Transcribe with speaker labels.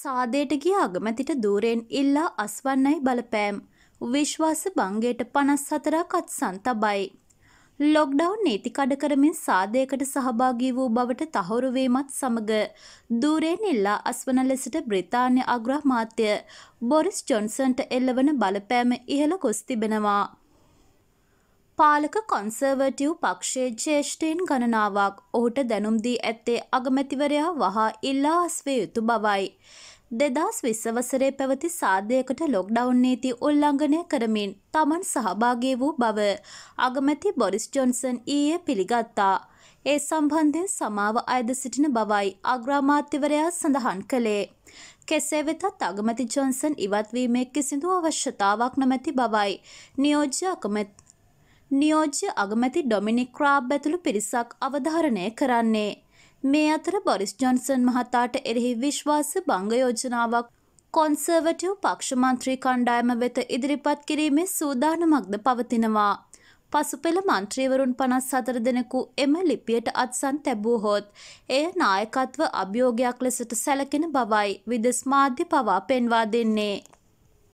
Speaker 1: සාදයට ගිය අගමැතිට දූරෙන් ඉල්ලා අස්වන්නයි බලපෑම්. විශ්වාස භංගයට පනස් හතරක් අත්සන් තබයි. ලොක්ඩවුන් නීති කඩ කරමින් සාදයකට සහභාගී වූ බවට තහවුරුවීමත් සමග දූරයෙන් ඉල්ලා අස්වන ලෙසට බ්‍රිතාන්‍ය අග්‍රාමාත්‍ය බොරිස් ජොන්සන්ට එල්ලවන බලපෑම ඉහළ ගොස් තිබෙනවා. පාලක කොන්සර්වටිව් පක්ෂයේ ජේෂ්ඨීන් ගණනාවක් ඔහුට දැනුම් දී ඇත්තේ අගමැතිවරයා වහා ඉල්ලා අස්විය යුතු බවයි. දෙදස් විස්සවසරේ පැවති සාධයකට ලොක්ඩවුන් නීති උල්ලංඝනය කරමින් තමන් සහභාගී වූ බව අගමැති බොරිස් ජොන්සන් ඊයේ පිළිගත්තා. ඒ සම්බන්ධයෙන් සමාව අයද සිටින බවයි අග්‍රාමාත්‍යවරයා සඳහන් කළේ. කෙසේ වෙතත් අගමැති ජොන්සන් ඉවත්වීමේ කිසිදු අවශ්‍යතාවක් නොමැති බවයි නියෝජ්‍ය අගමැති නියෝජ්‍ය අගමැති ඩොමිනික් ක්‍රාබ් ඇතුළු පිරිසක් අවධාරණය කරන්නේ. මේ අතර බොරිස් ජොන්සන් මහතාට එරෙහි විශ්වාස භංග යෝජනාවක් කොන්සර්වටිව් පක්ෂමන්ත්‍රී කණ්ඩායම වෙත ඉදිරිපත් කිරීමේ සූදානමක්ද පවතිනවා. පසුපෙළ මන්ත්‍රීවරුන් පනස් සතර දෙනෙකු එම ලිපියට අත්සන් තැබූහොත් එය නායකත්ව අභියෝගයක් ලෙසට සැලකෙන බවයි විදෙස් මාධ්‍ය පවා පෙන්වා දෙන්නේ.